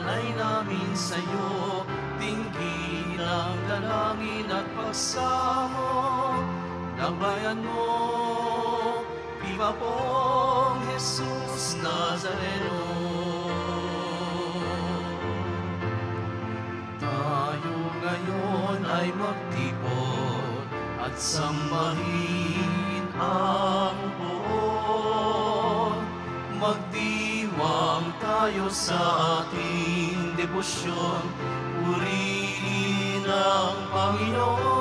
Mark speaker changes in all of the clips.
Speaker 1: alay namin sa'yo, tingin ang dalangin at pagsamo ng mo. Viva pong Jesus Nazareno. Tayo ngayon ay magtipon at sambahin ang buon. Magdiwang tayo sa ating debosyon, purihin ang Panginoon.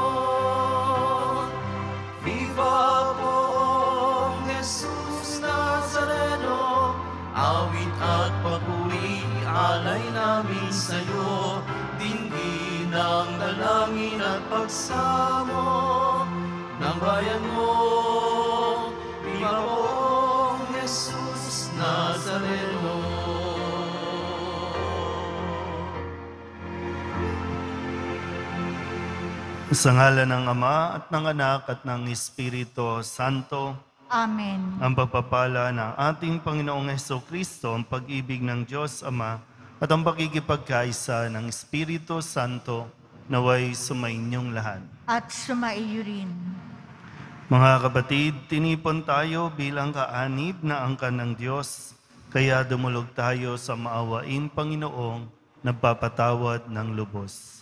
Speaker 1: Viva pong Jesus Nazareno, awit at papuri, alay namin sa'yo, dinggin ang dalangin at pagsamo ng bayan mo.
Speaker 2: Sa ngala ng Ama at ng Anak at ng Espiritu Santo,
Speaker 3: Amen.
Speaker 2: ang pagpapala ng ating Panginoong Heso Kristo, ang pag-ibig ng Diyos Ama, at ang pakikipagkaisa ng Espiritu Santo, naway sumainyong lahat.
Speaker 3: At sumaiyo rin.
Speaker 2: Mga kapatid, tinipon tayo bilang kaanib na angkan ng Diyos, kaya dumulog tayo sa maawaing Panginoong nagpapatawad ng lubos.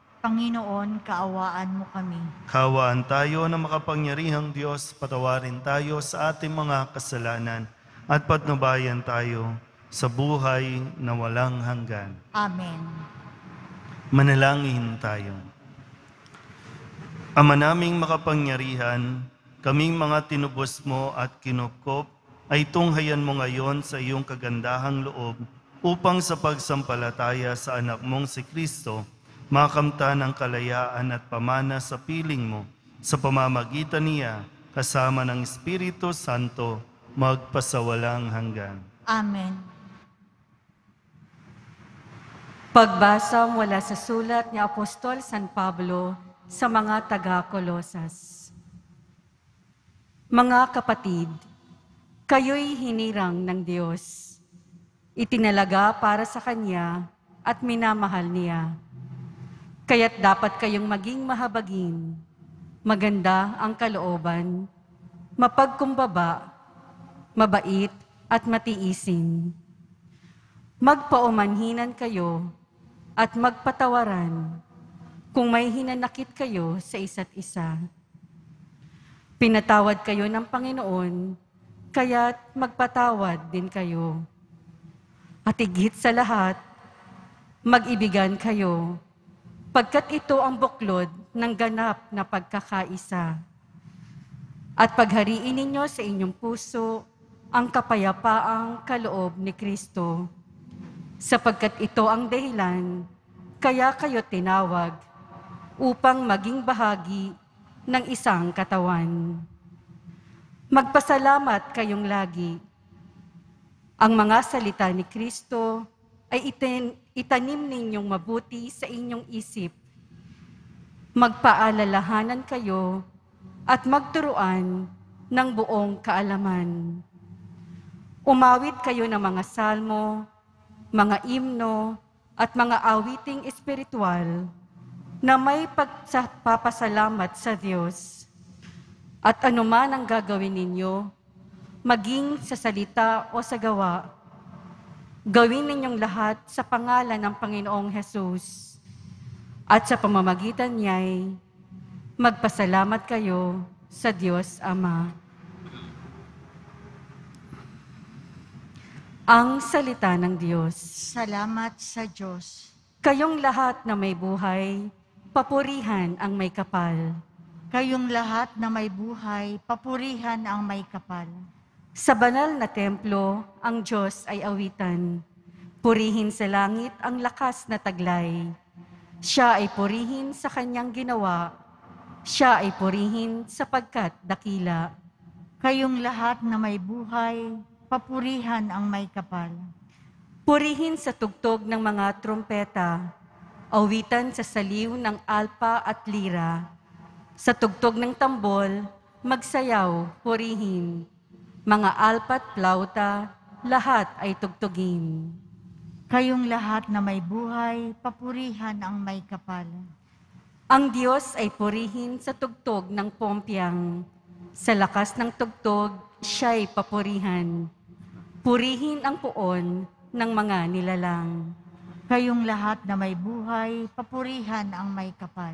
Speaker 3: Panginoon, kaawaan mo kami.
Speaker 2: Kaawaan tayo na makapangyarihang Diyos, patawarin tayo sa ating mga kasalanan at patnubayan tayo sa buhay na walang hanggan.
Speaker 3: Amen.
Speaker 2: Manalangin tayo. Ama naming makapangyarihan, kaming mga tinubos mo at kinupkop, ay tunghayan mo ngayon sa iyong kagandahang loob upang sa pagsampalataya sa anak mong si Kristo, makamta ng kalayaan at pamana sa piling mo sa pamamagitan niya kasama ng Espiritu Santo magpasawalang hanggan.
Speaker 3: Amen.
Speaker 4: Pagbasa mula sa sulat ni Apostol San Pablo sa mga taga-Kolosas. Mga kapatid, kayo'y hinirang ng Diyos. Itinalaga para sa Kanya at minamahal niya. Kaya't dapat kayong maging mahabagin, maganda ang kalooban, mapagkumbaba, mabait at matiisin. Magpaumanhinan kayo at magpatawaran kung may hinanakit kayo sa isa't isa. Pinatawad kayo ng Panginoon, kaya't magpatawad din kayo. At higit sa lahat, mag-ibigan kayo, pagkat ito ang buklod ng ganap na pagkakaisa. At paghariin ninyo sa inyong puso ang kapayapaang kaloob ni Kristo, sapagkat ito ang dahilan kaya kayo tinawag upang maging bahagi ng isang katawan. Magpasalamat kayong lagi. Ang mga salita ni Kristo ay itin, itanim ninyong mabuti sa inyong isip. Magpaalalahanan kayo at magturuan ng buong kaalaman. Umawit kayo ng mga salmo, mga imno, at mga awiting espiritual na may pagpapasalamat sa Diyos. At anuman ang gagawin ninyo, maging sa salita o sa gawa, gawin ninyong lahat sa pangalan ng Panginoong Hesus. At sa pamamagitan niya'y magpasalamat kayo sa Diyos Ama. Ang salita ng Diyos.
Speaker 3: Salamat sa Diyos.
Speaker 4: Kayong lahat na may buhay, papurihan ang may kapal.
Speaker 3: Kayong lahat na may buhay, papurihan ang may kapal.
Speaker 4: Sa banal na templo, ang Diyos ay awitan. Purihin sa langit ang lakas na taglay. Siya ay purihin sa kanyang ginawa. Siya ay purihin sapagkat dakila.
Speaker 3: Kayong lahat na may buhay, papurihan ang may kapal.
Speaker 4: Purihin sa tugtog ng mga trumpeta, awitan sa saliw ng alpa at lira. Sa tugtog ng tambol, magsayaw, purihin. Mga alpa at plauta, lahat ay tugtugin.
Speaker 3: Kayong lahat na may buhay, papurihan ang may kapal.
Speaker 4: Ang Diyos ay purihin sa tugtog ng pompyang. Sa lakas ng tugtog, siya'y papurihan. Purihin ang puon ng mga nilalang.
Speaker 3: Kayong lahat na may buhay, papurihan ang may kapal.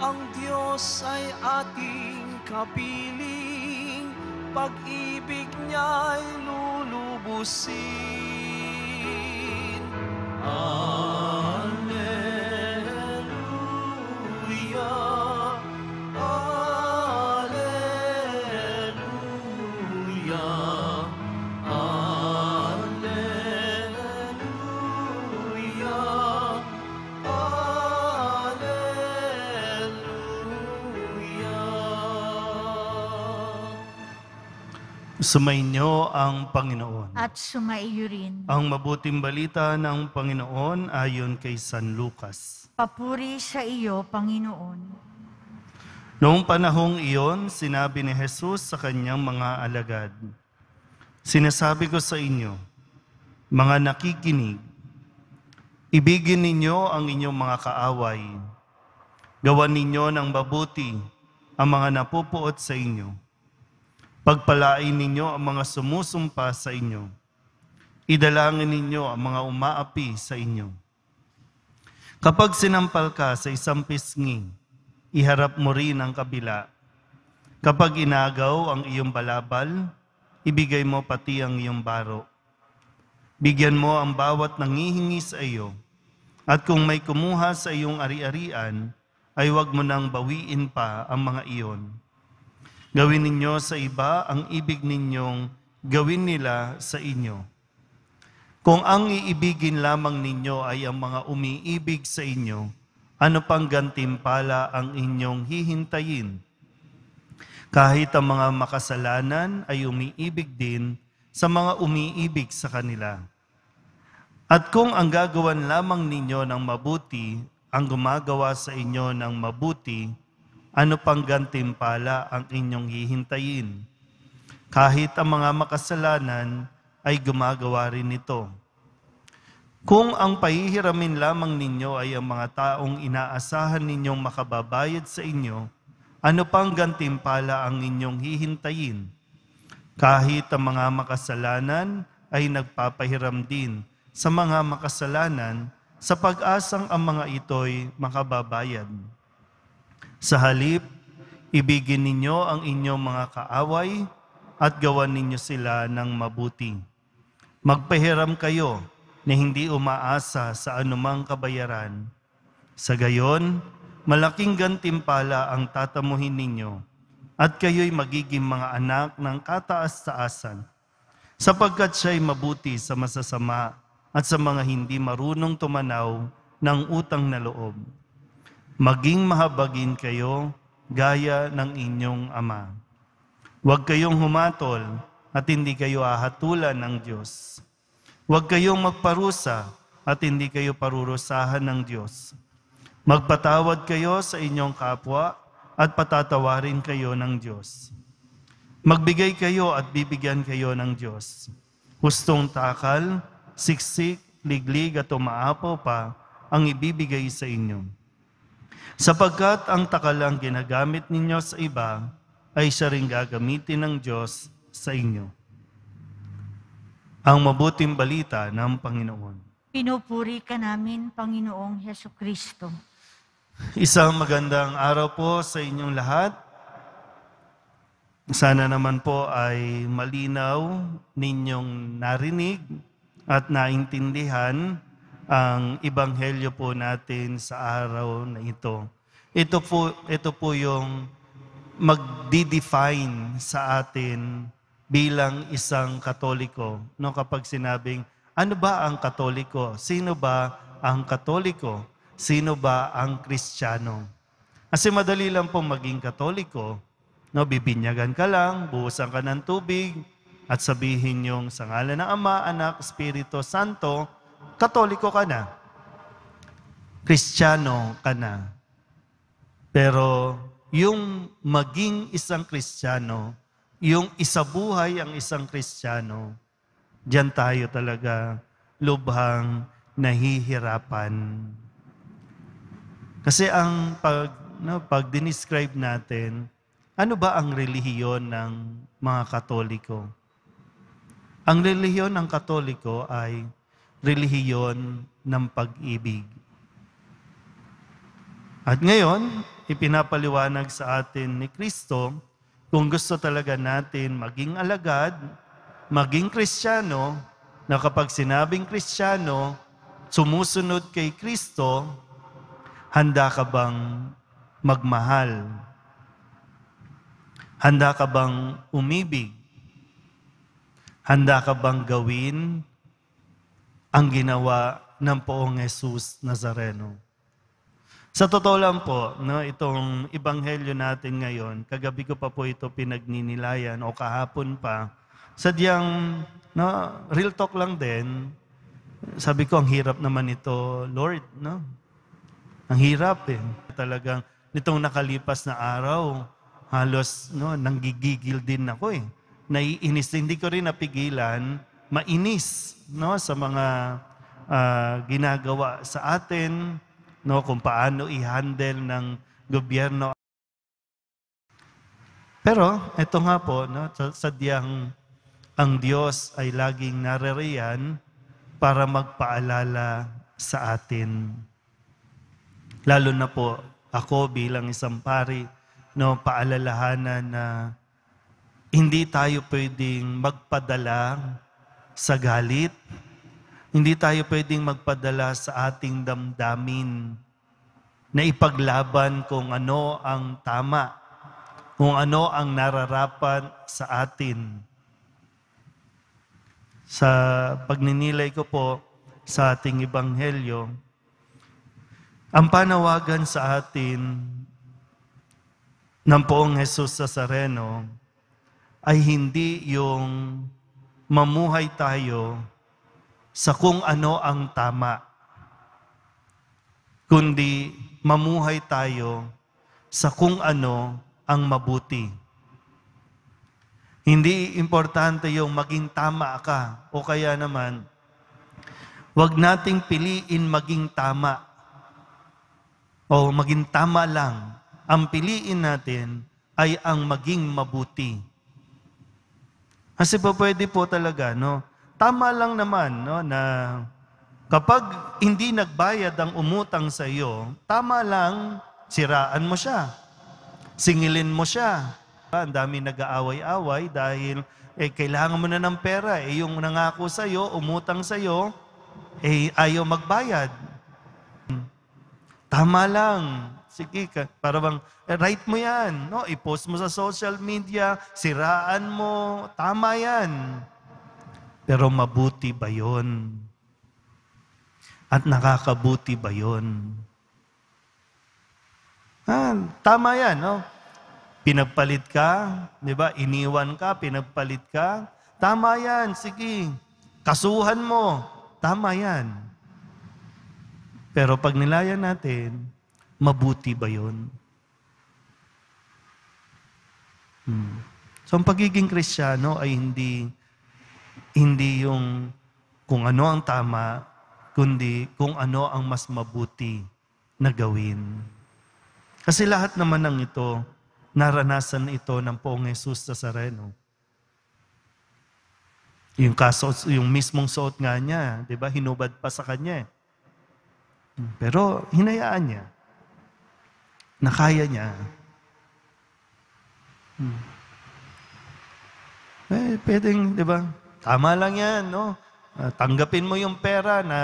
Speaker 1: ang Diyos ay ating kapiling, pag-ibig niya'y lulubusin. Alleluia,
Speaker 2: Sumainyo ang Panginoon.
Speaker 3: At sumaiyo rin.
Speaker 2: Ang mabuting balita ng Panginoon ayon kay San Lucas.
Speaker 3: Papuri sa iyo, Panginoon.
Speaker 2: Noong panahong iyon, sinabi ni Jesus sa kanyang mga alagad, Sinasabi ko sa inyo, mga nakikinig, ibigin ninyo ang inyong mga kaaway. Gawan ninyo ng mabuti ang mga napupuot sa inyo. Pagpalain ninyo ang mga sumusumpa sa inyo. Idalangin ninyo ang mga umaapi sa inyo. Kapag sinampal ka sa isang pisngi, iharap mo rin ang kabila. Kapag inagaw ang iyong balabal, ibigay mo pati ang iyong baro. Bigyan mo ang bawat nangihingi sa iyo. At kung may kumuha sa iyong ari-arian, ay huwag mo nang bawiin pa ang mga iyon. Gawin ninyo sa iba ang ibig ninyong gawin nila sa inyo. Kung ang iibigin lamang ninyo ay ang mga umiibig sa inyo, ano pang gantimpala ang inyong hihintayin? Kahit ang mga makasalanan ay umiibig din sa mga umiibig sa kanila. At kung ang gagawan lamang ninyo ng mabuti ang gumagawa sa inyo ng mabuti, ano pang gantimpala ang inyong hihintayin? Kahit ang mga makasalanan ay gumagawa rin nito. Kung ang pahihiramin lamang ninyo ay ang mga taong inaasahan ninyong makababayad sa inyo, ano pang gantimpala ang inyong hihintayin? Kahit ang mga makasalanan ay nagpapahiram din sa mga makasalanan sa pag-asang ang mga ito'y makababayad. Sa halip, ibigin ninyo ang inyong mga kaaway at gawan ninyo sila ng mabuti. Magpahiram kayo na hindi umaasa sa anumang kabayaran. Sa gayon, malaking gantimpala ang tatamuhin ninyo at kayo'y magiging mga anak ng kataas-taasan sapagkat siya'y mabuti sa masasama at sa mga hindi marunong tumanaw ng utang na loob. Maging mahabagin kayo gaya ng inyong ama. Huwag kayong humatol at hindi kayo ahatulan ng Diyos. Huwag kayong magparusa at hindi kayo parurusahan ng Diyos. Magpatawad kayo sa inyong kapwa at patatawarin kayo ng Diyos. Magbigay kayo at bibigyan kayo ng Diyos. Hustong takal, siksik, liglig at umaapaw pa ang ibibigay sa inyo. Sapagkat ang takalang ginagamit ninyo sa iba ay siya rin gagamitin ng Diyos sa inyo. Ang mabuting balita ng Panginoon.
Speaker 3: Pinupuri ka namin, Panginoong Heso Kristo.
Speaker 2: Isang magandang araw po sa inyong lahat. Sana naman po ay malinaw ninyong narinig at naintindihan ang ibanghelyo po natin sa araw na ito. Ito po, ito po yung magdi-define sa atin bilang isang katoliko. No, kapag sinabing, ano ba ang katoliko? Sino ba ang katoliko? Sino ba ang kristyano? Kasi madali lang po maging katoliko. No, bibinyagan ka lang, buhusan ka ng tubig, at sabihin yung sa ngalan ng Ama, Anak, Espiritu Santo, katoliko ka na. Kristiyano ka na. Pero yung maging isang Kristiyano, yung isabuhay ang isang Kristiyano, diyan tayo talaga lubhang nahihirapan. Kasi ang pag no, pag dinescribe natin, ano ba ang relihiyon ng mga Katoliko? Ang relihiyon ng Katoliko ay relihiyon ng pag-ibig. At ngayon, ipinapaliwanag sa atin ni Kristo kung gusto talaga natin maging alagad, maging kristyano, na kapag sinabing kristyano, sumusunod kay Kristo, handa ka bang magmahal? Handa ka bang umibig? Handa ka bang gawin ang ginawa ng poong Jesus Nazareno? Sa totoo lang po, no, itong ibanghelyo natin ngayon, kagabi ko pa po ito pinagninilayan o kahapon pa, sadyang no, real talk lang din, sabi ko, ang hirap naman ito, Lord, no? Ang hirap eh. Talagang, nitong nakalipas na araw, halos, no, nanggigigil din ako eh. Naiinis, hindi ko rin napigilan, mainis, no, sa mga ah, ginagawa sa atin, no, kung paano i-handle ng gobyerno. Pero, ito nga po, no, sa- sadyang ang Diyos ay laging naririyan para magpaalala sa atin. Lalo na po ako bilang isang pari, no, paalalahanan na hindi tayo pwedeng magpadala sa galit. Hindi tayo pwedeng magpadala sa ating damdamin na ipaglaban kung ano ang tama, kung ano ang nararapat sa atin. Sa pagninilay ko po sa ating ibanghelyo, ang panawagan sa atin ng poong Jesus Nazareno ay hindi yung mamuhay tayo sa kung ano ang tama, kundi mamuhay tayo sa kung ano ang mabuti. Hindi importante yung maging tama ka o kaya naman, wag nating piliin maging tama o maging tama lang. Ang piliin natin ay ang maging mabuti. Kasi po pwede po talaga, no? Tama lang naman, no, na kapag hindi nagbayad ang umutang sa iyo, tama lang, siraan mo siya. Singilin mo siya. Ang dami nag-aaway-away dahil eh, kailangan mo na ng pera. Eh, yung nangako sa iyo, umutang sa iyo, eh, ayaw magbayad. Tama lang. Sige, ka, para bang, eh, write mo yan. No? I-post mo sa social media, siraan mo. Tama yan. Pero mabuti ba yon? At nakakabuti ba yon? Ah, tama yan, no? Pinagpalit ka, di ba? Iniwan ka, pinagpalit ka. Tama yan, sige. Kasuhan mo. Tama yan. Pero pag nilayan natin, mabuti ba yun? Hmm. So ang pagiging kristyano ay hindi hindi yung kung ano ang tama, kundi kung ano ang mas mabuti na gawin. Kasi lahat naman ng ito, naranasan ito ng poong Jesus Nazareno. Yung, kaso, yung mismong suot nga niya, di ba, hinubad pa sa kanya. eh. Pero hinayaan niya. Nakaya niya. Hmm. Eh, pwedeng, di ba? Tama lang yan, no? Ah, Tanggapin mo yung pera na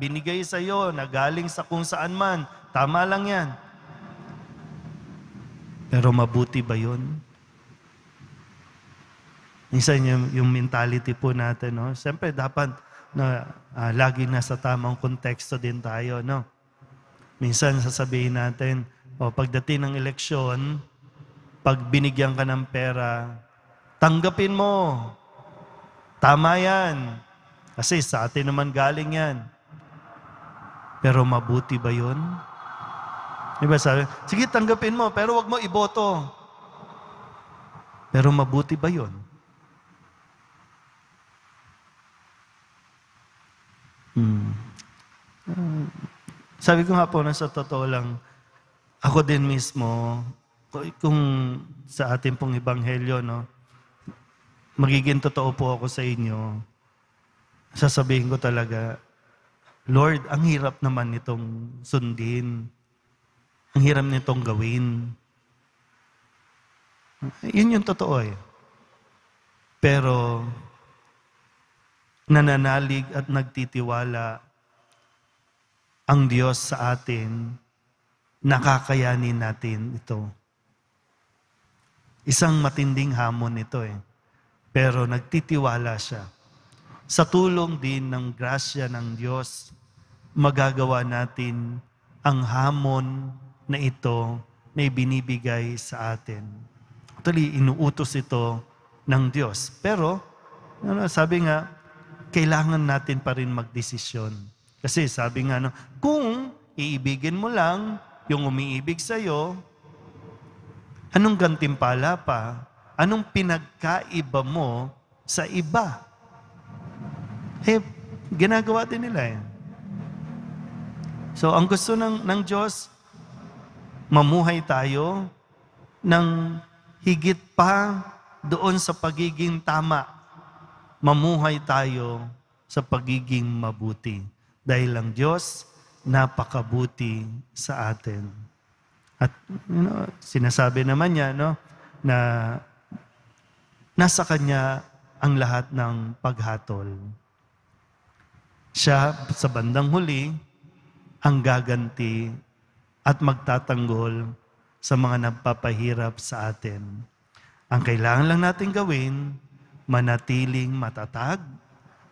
Speaker 2: binigay sa iyo, na galing sa kung saan man. Tama lang yan. Pero mabuti ba yun? Minsan yung, yung mentality po natin, no? Siyempre, dapat na ah, lagi nasa tamang konteksto din tayo, no? Minsan sasabihin natin, o pagdating ng eleksyon, pag binigyan ka ng pera, tanggapin mo. Tama yan. Kasi sa atin naman galing yan. Pero mabuti ba yun? Diba sabi, sige tanggapin mo, pero wag mo iboto. Pero mabuti ba yun? Hmm. Ah, sabi ko nga po sa totoo lang, ako din mismo, kung sa ating pong ebanghelyo, no, magiging totoo po ako sa inyo, sasabihin ko talaga, Lord, ang hirap naman nitong sundin. Ang hirap nitong gawin. Yun yung totoo eh. Pero, nananalig at nagtitiwala ang Diyos sa atin, nakakayanin natin ito. Isang matinding hamon ito eh. Pero nagtitiwala siya. Sa tulong din ng grasya ng Diyos, magagawa natin ang hamon na ito na ibinibigay sa atin. Actually, inuutos ito ng Diyos. Pero, ano, sabi nga, kailangan natin pa rin magdesisyon. Kasi sabi nga, no, kung iibigin mo lang yung umiibig sa'yo, anong gantimpala pa? Anong pinagkaiba mo sa iba? Eh, ginagawa din nila yan. So, ang gusto ng, ng Diyos, mamuhay tayo ng higit pa doon sa pagiging tama. Mamuhay tayo sa pagiging mabuti. Dahil ang Diyos, napakabuti sa atin. At you know, sinasabi naman niya no, na nasa Kanya ang lahat ng paghatol. Siya sa bandang huli ang gaganti at magtatanggol sa mga nagpapahirap sa atin. Ang kailangan lang natin gawin, manatiling matatag,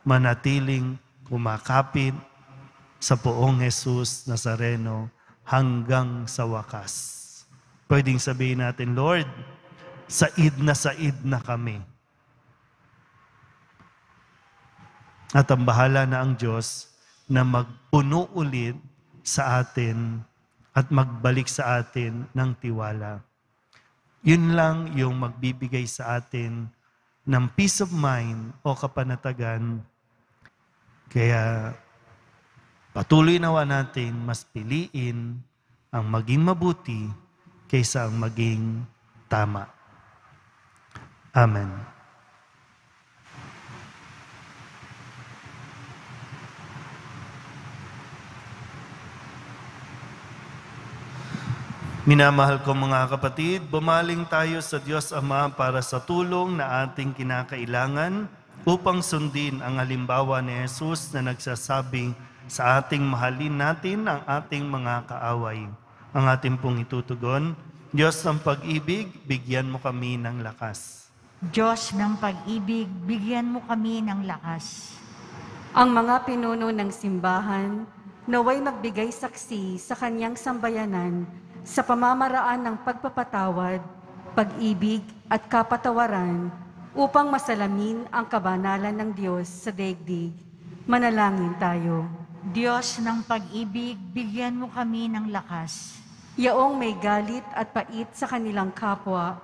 Speaker 2: manatiling kumakapit sa poong Jesus Nazareno hanggang sa wakas. Pwedeng sabihin natin, Lord, said na said na kami. At ang bahala na ang Diyos na magpuno ulit sa atin at magbalik sa atin ng tiwala. Yun lang yung magbibigay sa atin ng peace of mind o kapanatagan. Kaya patuloy nawa natin mas piliin ang maging mabuti kaysa ang maging tama. Amen. Minamahal ko mga kapatid, bumaling tayo sa Diyos Ama para sa tulong na ating kinakailangan upang sundin ang halimbawa ni Jesus na nagsasabing sa ating mahalin natin ang ating mga kaaway. Ang ating pong itutugon, Diyos ng pag-ibig, bigyan mo kami ng lakas.
Speaker 3: Diyos ng pag-ibig, bigyan mo kami ng lakas.
Speaker 4: Ang mga pinuno ng simbahan, naway magbigay saksi sa kanyang sambayanan sa pamamaraan ng pagpapatawad, pag-ibig at kapatawaran upang masalamin ang kabanalan ng Diyos sa daigdig. Manalangin tayo.
Speaker 3: Diyos ng pag-ibig, bigyan mo kami ng lakas.
Speaker 4: Yaong may galit at pait sa kanilang kapwa,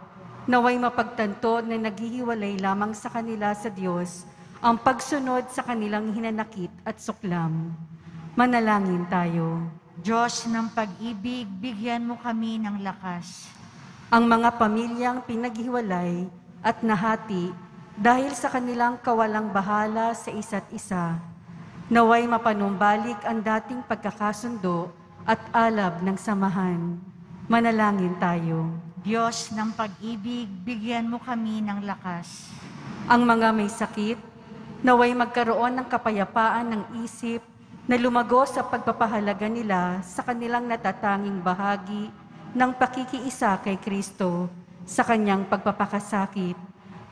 Speaker 4: naway mapagtanto na naghihiwalay lamang sa kanila sa Diyos ang pagsunod sa kanilang hinanakit at suklam. Manalangin tayo.
Speaker 3: Diyos ng pag-ibig, bigyan mo kami ng lakas.
Speaker 4: Ang mga pamilyang pinaghiwalay at nahati, dahil sa kanilang kawalang bahala sa isa't isa. Naway mapanumbalik ang dating pagkakasundo at alab ng samahan. Manalangin tayo.
Speaker 3: Diyos ng pag-ibig, bigyan mo kami ng lakas.
Speaker 4: Ang mga may sakit, naway magkaroon ng kapayapaan ng isip na lumago sa pagpapahalaga nila sa kanilang natatanging bahagi ng pakikiisa kay Kristo sa kanyang pagpapakasakit.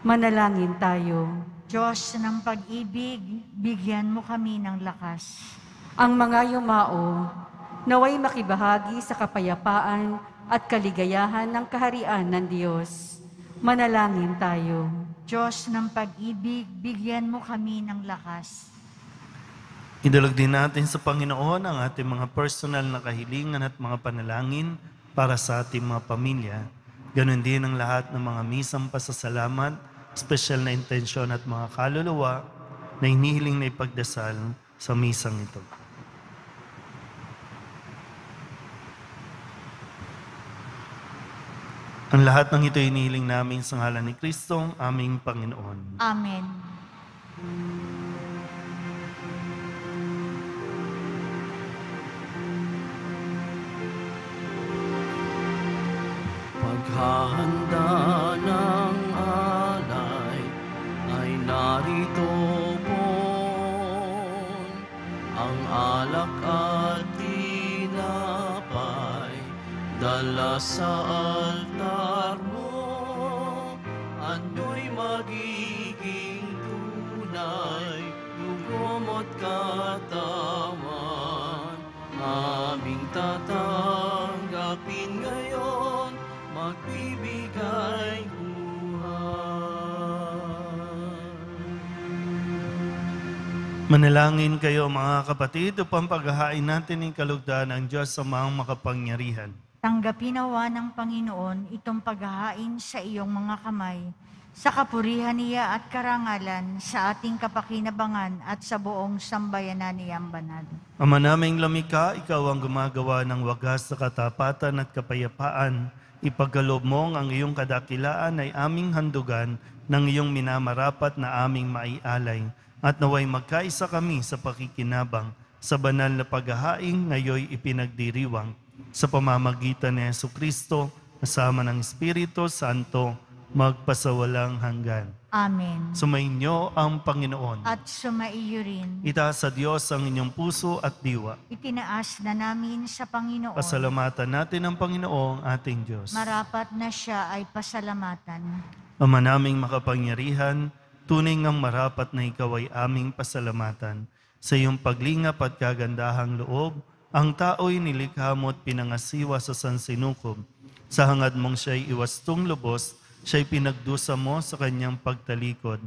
Speaker 4: Manalangin tayo.
Speaker 3: Diyos ng pag-ibig, bigyan mo kami ng lakas.
Speaker 4: Ang mga yumao, naway makibahagi sa kapayapaan at kaligayahan ng kaharian ng Diyos. Manalangin tayo.
Speaker 3: Diyos ng pag-ibig, bigyan mo kami ng lakas.
Speaker 2: Idalog din natin sa Panginoon ang ating mga personal na kahilingan at mga panalangin para sa ating mga pamilya. Ganon din ang lahat ng mga misang pasasalamat, special na intensyon at mga kaluluwa na hinihiling na ipagdasal sa misang ito. Ang lahat ng ito hinihiling namin sa ngalan ni Kristo, aming Panginoon.
Speaker 3: Amen.
Speaker 1: Paghahanda ng narito po ang alak at tinapay dala sa altar mo ano'y magiging tunay dugo mo't katawan aming tatanggapin ngayon magbibigay
Speaker 2: Manalangin kayo mga kapatid upang paghahain natin ng kalugdan ng Diyos sa mga makapangyarihan.
Speaker 3: Tanggapin nawa ng Panginoon itong paghahain sa iyong mga kamay, sa kapurihan niya at karangalan, sa ating kapakinabangan at sa buong sambayanan niyang banal.
Speaker 2: Ama naming lamika, ikaw ang gumagawa ng wagas sa katapatan at kapayapaan. Ipagkalob mo ang iyong kadakilaan ay aming handugan ng iyong minamarapat na aming maialay. At naway magkaisa kami sa pakikinabang sa banal na paghahaing ngayoy ipinagdiriwang sa pamamagitan ni Yesu Kristo kasama ng Espiritu Santo magpasawalang hanggan.
Speaker 3: Amen.
Speaker 2: Sumainyo ang Panginoon.
Speaker 3: At sumaiyo rin,
Speaker 2: Itaas sa Diyos ang inyong puso at diwa.
Speaker 3: itinaas na namin sa Panginoon.
Speaker 2: Pasalamatan natin ang Panginoong ating Diyos.
Speaker 3: Marapat na siya ay pasalamatan.
Speaker 2: Ama naming makapangyarihan, tunay ngang marapat na ikaw ay aming pasalamatan. Sa iyong paglingap at kagandahang loob, ang tao'y nilikha mo at pinangasiwa sa sansinukob. Sa hangad mong siya'y iwastong lubos, siya'y pinagdusa mo sa kanyang pagtalikod.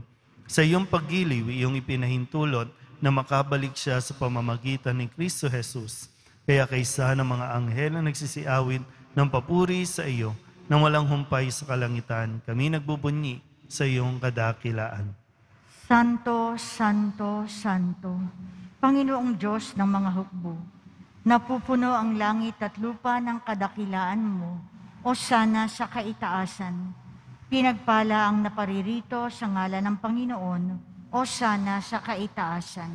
Speaker 2: Sa iyong paggiliw, iyong ipinahintulot na makabalik siya sa pamamagitan ni Kristo Jesus. Kaya kaysa ng mga anghel na nagsisiawit ng papuri sa iyo, nang walang humpay sa kalangitan, kami nagbubunyi sa iyong kadakilaan.
Speaker 3: Santo, Santo, Santo, Panginoong Diyos ng mga hukbo, napupuno ang langit at lupa ng kadakilaan mo, o sana sa kaitaasan. Pinagpala ang naparirito sa ngalan ng Panginoon, o sana sa kaitaasan.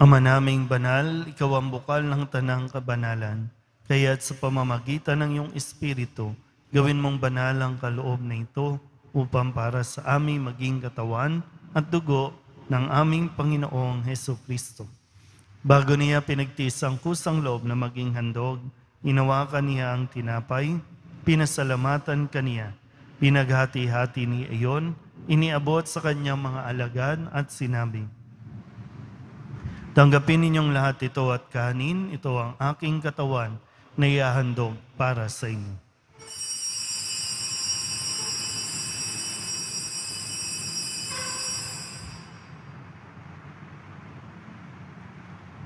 Speaker 2: Ama naming banal, ikaw ang bukal ng tanang kabanalan. Kaya't sa pamamagitan ng iyong Espiritu, gawin mong banal ang kaloob na ito upang para sa aming maging katawan at dugo ng aming Panginoong Heso Kristo. Bago niya pinagtiis ang kusang loob na maging handog, inawakan niya ang tinapay, pinasalamatan kaniya, pinaghati-hati ni Ayon, iniabot sa kanyang mga alagad at sinabi, Tanggapin ninyong lahat ito at kanin, ito ang aking katawan na iahandog para sa inyo.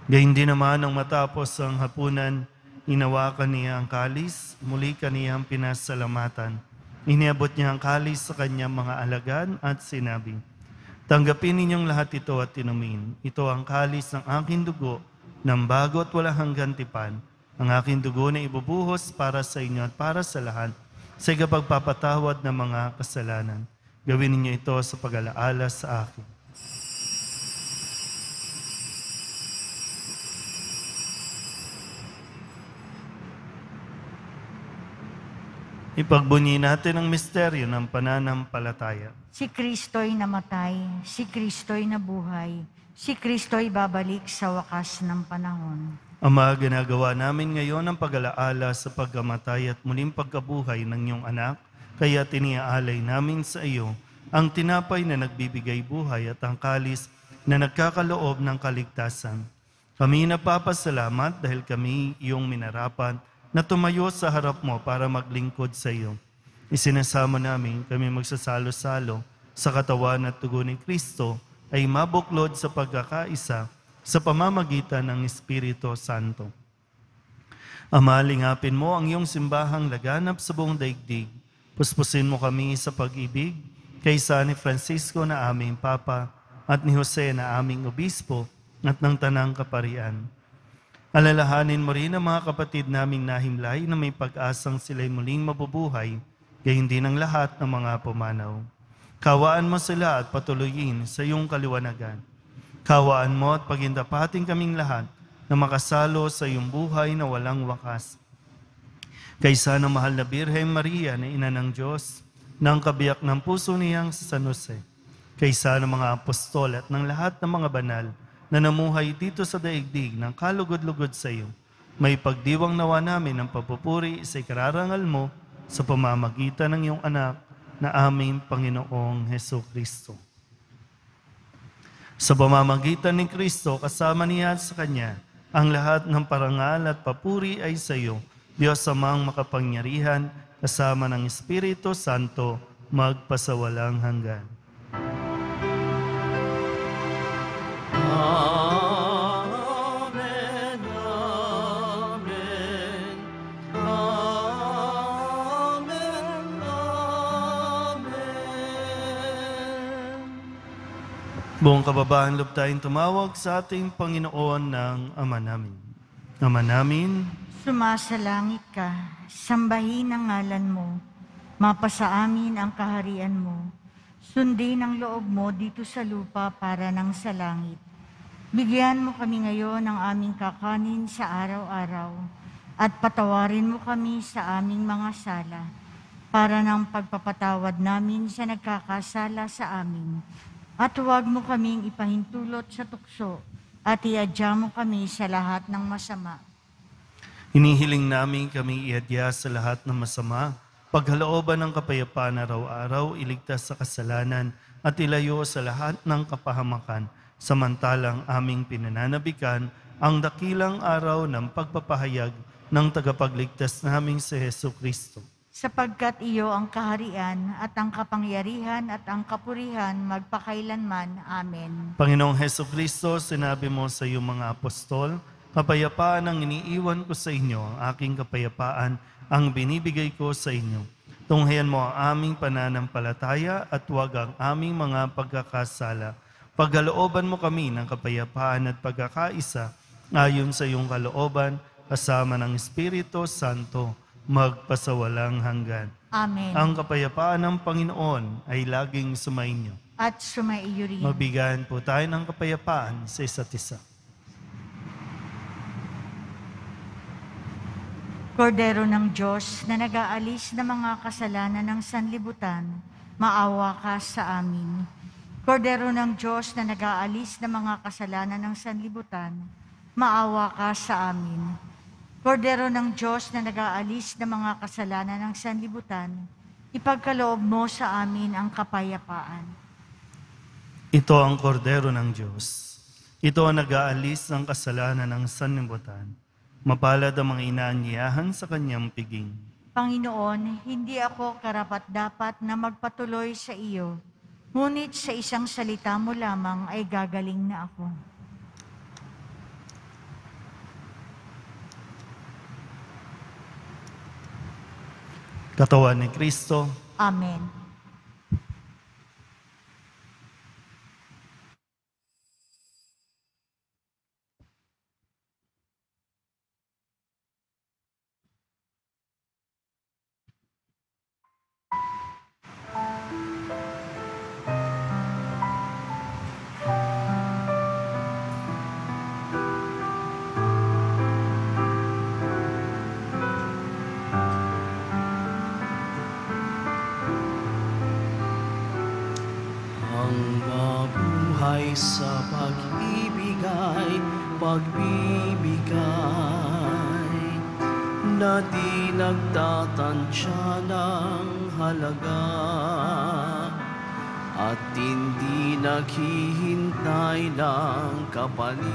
Speaker 2: Gayun din naman nang matapos ang hapunan, inawakan niya ang kalis, muli kaniyang pinasalamatan. Iniabot niya ang kalis sa kanyang mga alagad at sinabi, Tanggapin ninyong lahat ito at tinumin. Ito ang kalis ng aking dugo, ng bago at walang hanggan tipan. Ang aking dugo na ibubuhos para sa inyo at para sa lahat, sa ikapagpapatawad ng mga kasalanan. Gawin ninyo ito sa pag-alaala sa akin. Ipagbunyi natin ang misteryo ng pananampalataya.
Speaker 3: Si Kristo'y namatay, si Kristo'y nabuhay, si Kristo'y babalik sa wakas ng panahon.
Speaker 2: Ama, ginagawa namin ngayon ang pag-alaala sa pagkamatay at muling pagkabuhay ng iyong anak, kaya tiniaalay namin sa iyo ang tinapay na nagbibigay buhay at ang kalis na nagkakaloob ng kaligtasan. Kami napapasalamat dahil kami iyong minarapan na tumayo sa harap mo para maglingkod sa iyo. Isinasama namin kami magsasalo-salo sa katawan at tugo ni Kristo ay mabuklod sa pagkakaisa sa pamamagitan ng Espiritu Santo. Ama, lingapin mo ang iyong simbahang laganap sa buong daigdig. Puspusin mo kami sa pag-ibig kaysa ni Francisco na aming Papa at ni Jose na aming Obispo at ng Tanang Kaparian. Alalahanin mo rin ang mga kapatid naming nahimlay na may pag-asang sila'y muling mabubuhay, gayon din ang lahat ng mga pumanaw. Kawaan mo sila at patuloyin sa iyong kaliwanagan. Kawaan mo at pagindapating kaming lahat na makasalo sa iyong buhay na walang wakas. Kaysa ng mahal na Birheng Maria na ina ng Diyos, ng kabiyak ng puso niyang sa San Jose, kaysa ng mga apostol at ng lahat ng mga banal na namuhay dito sa daigdig ng kalugod-lugod sa iyo, may pagdiwang nawa namin ng papupuri sa ikararangal mo sa pamamagitan ng iyong anak na aming Panginoong Heso Kristo. Sa pamamagitan ni Kristo, kasama niya sa Kanya, ang lahat ng parangal at papuri ay sa iyo, Diyos amang makapangyarihan, kasama ng Espiritu Santo, magpasawalang hanggan. Buong kababahan, loob tayong tumawag sa ating Panginoon ng Ama namin. Ama namin,
Speaker 3: Sumasalangit ka, sambahin ang ngalan mo, mapasa amin ang kaharian mo, sundin ang loob mo dito sa lupa para ng sa langit. Bigyan mo kami ngayon ng aming kakanin sa araw-araw, at patawarin mo kami sa aming mga sala, para ng pagpapatawad namin sa nagkakasala sa amin. At huwag mo kaming ipahintulot sa tukso, at iadya mo kami sa lahat ng masama.
Speaker 2: hinihiling namin kami iadya sa lahat ng masama, paghalooban ng kapayapaan araw-araw, iligtas sa kasalanan, at ilayo sa lahat ng kapahamakan, samantalang aming pinananabikan ang dakilang araw ng pagpapahayag ng tagapagligtas naming si Heso Kristo.
Speaker 3: Sapagkat iyo ang kaharian at ang kapangyarihan at ang kapurihan magpakailanman. Amen.
Speaker 2: Panginoong Heso Kristo, sinabi mo sa iyong mga apostol, Kapayapaan ang iniiwan ko sa inyo, ang aking kapayapaan ang binibigay ko sa inyo. Tunghayan mo ang aming pananampalataya at huwag ang aming mga pagkakasala. Pagkalooban mo kami ng kapayapaan at pagkakaisa ayon sa iyong kalooban kasama ng Espiritu Santo magpasawalang hanggan.
Speaker 3: Amen.
Speaker 2: Ang kapayapaan ng Panginoon ay laging sumainyo.
Speaker 3: at sumaiyo rin.
Speaker 2: Mabigayan po tayo ng kapayapaan sa isa't isa.
Speaker 3: Kordero ng Diyos na nag-aalis ng mga kasalanan ng sanlibutan, maawa ka sa amin. Kordero ng Diyos na nag-aalis ng mga kasalanan ng sanlibutan, maawa ka sa amin. Kordero ng Diyos na nag-aalis ng mga kasalanan ng sanlibutan, ipagkaloob mo sa amin ang kapayapaan.
Speaker 2: Ito ang kordero ng Diyos. Ito ang nag-aalis ng kasalanan ng sanlibutan. Mapalad ang mga inaanyayahan sa kanyang piging.
Speaker 3: Panginoon, hindi ako karapat-dapat na magpatuloy sa iyo, ngunit sa isang salita mo lamang ay gagaling na ako.
Speaker 2: Katawan ni Kristo,
Speaker 3: Amen.
Speaker 1: Sa pag-ibig ay pagbibigay. Na di nagtatansya ng halaga at hindi naghihintay ng kapalit.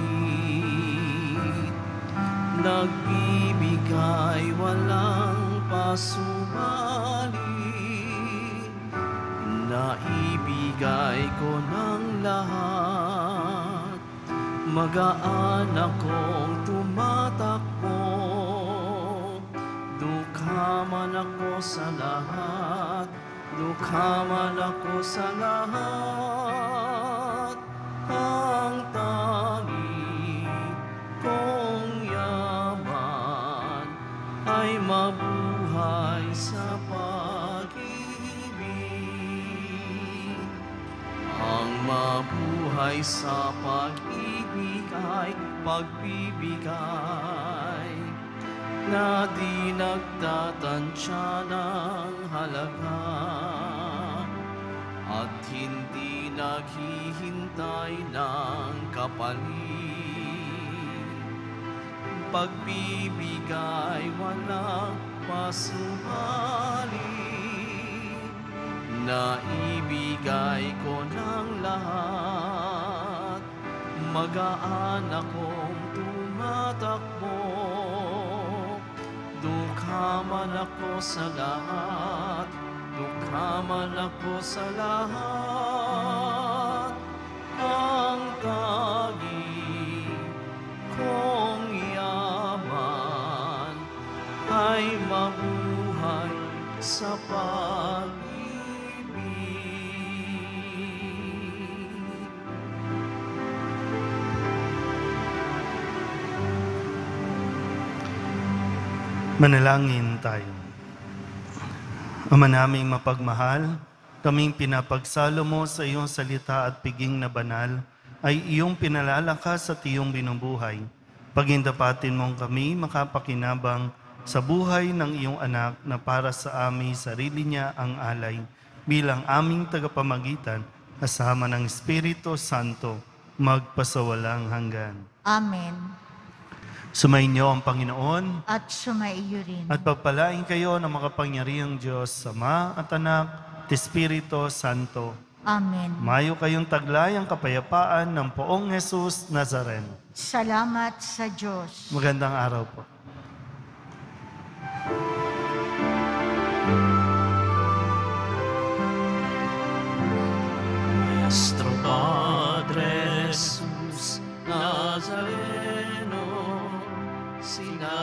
Speaker 1: Nagbibigay walang pasubalit Naibigay ko ng lahat Magaan akong tumatakbo. Dukha man ako sa lahat. Dukha man ako sa lahat. Ang tangi kong yaman Ay mabuhay sa pag-ibig. Ang mabuhay sa pag-ibig ay pagbibigay na di nagtatansya ng halaga at hindi naghihintay ng kapalit. Pagbibigay walang pasubalit Naibigay ko ng lahat Magaan akong tumatakbo. Dukha man ako sa lahat Dukha man ako sa lahat. Ang tagi kong yaman Ay mabuhay sa pag-ibig
Speaker 2: Manalangin tayo. Ama naming mapagmahal, kaming pinapagsalo mo sa iyong salita at piging na banal, ay iyong pinalalakas at iyong binubuhay. Pagindapatin mong kami makapakinabang sa buhay ng iyong anak na para sa aming sarili niya ang alay bilang aming tagapamagitan kasama ng Espiritu Santo magpasawalang hanggan.
Speaker 3: Amen.
Speaker 2: Sumainyo ang Panginoon
Speaker 3: At sumaiyo rin.
Speaker 2: At pagpalain kayo ng makapangyarihang Diyos, Sama at Anak, at Espiritu Santo.
Speaker 3: Amen.
Speaker 2: Mayo kayong taglay ang kapayapaan ng poong Jesus Nazaren.
Speaker 3: Salamat sa Diyos.
Speaker 2: Magandang araw po.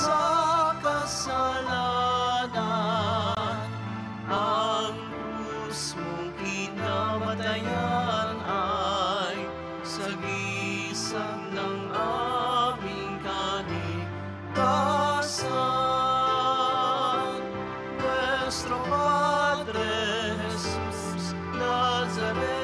Speaker 1: sa kasalanan. Ang krus mong kinamatayan ay sagisang ng aming kaligtasan. Nuestro Padre Jesus Nazareno,